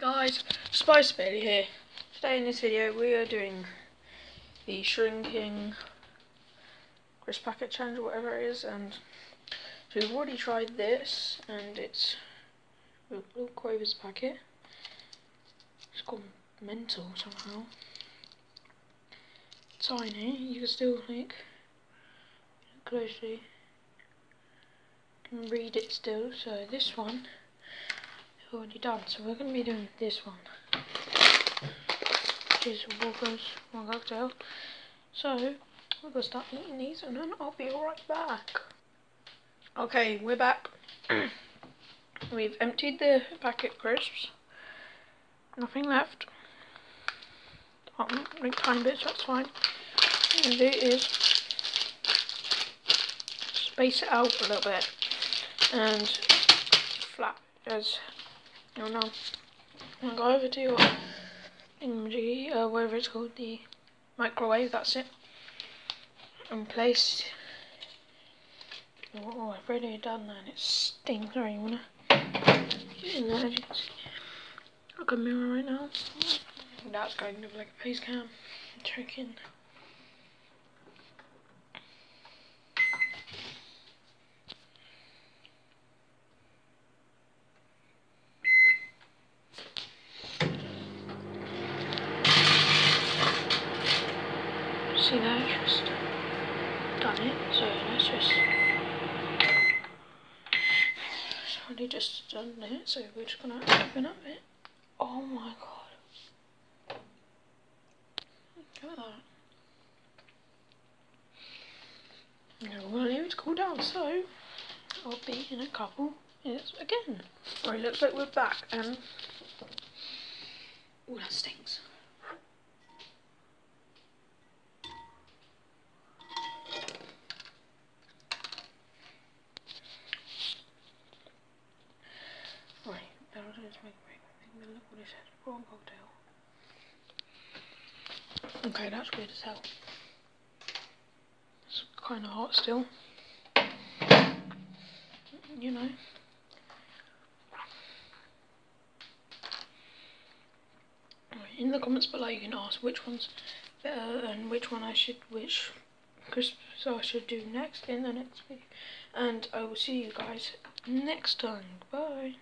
guys, Spice Bailey here. Today in this video we are doing the shrinking crisp packet challenge or whatever it is and so we've already tried this and it's a little Quavers packet. It's mental somehow. Tiny, you can still like closely can read it still, so this one already done. So we're going to be doing this one, which is Walker's prawn cocktail. So we're going to start eating these, and then I'll be right back. Okay, we're back. We've emptied the packet crisps. Nothing left. Oh, like tiny bits, that's fine. And it is space it out a little bit and flat as Gonna go over to your thingamajiggy, uh, whatever it's called, the microwave, that's it. And place. Oh, I've already done that and it stinks. Sorry, you wanna. Like a mirror right now. That's going to be like a face cam. Choking. See it's just done it, so let's just it's already just done it, so we're just gonna open up it. Oh my god. Look at that. Now we're it to cool down, so I'll be in a couple minutes again. Alright, looks like we're back um, and oh that stinks. Okay, that's weird as hell. It's kind of hot still. You know. In the comments below you can ask which one's better and which one I should, which crisps I should do next in the next video. And I will see you guys next time. Bye.